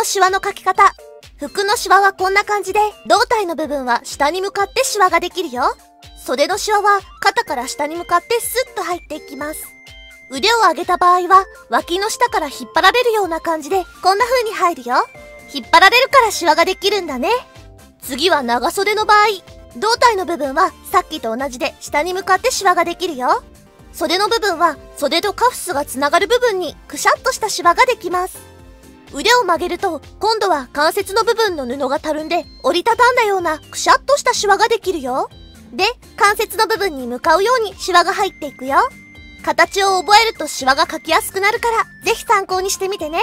のシワの描き方。服のシワはこんな感じで、胴体の部分は下に向かってシワができるよ。袖のシワは肩から下に向かってスッと入っていきます。腕を上げた場合は、脇の下から引っ張られるような感じで、こんな風に入るよ。引っ張られるからシワができるんだね。次は長袖の場合、胴体の部分はさっきと同じで下に向かってシワができるよ。袖の部分は袖とカフスがつながる部分にくしゃっとしたシワができます。腕を曲げると今度は関節の部分の布がたるんで折りたたんだようなくしゃっとしたシワができるよ。で、関節の部分に向かうようにシワが入っていくよ。形を覚えるとシワが描きやすくなるから、ぜひ参考にしてみてね。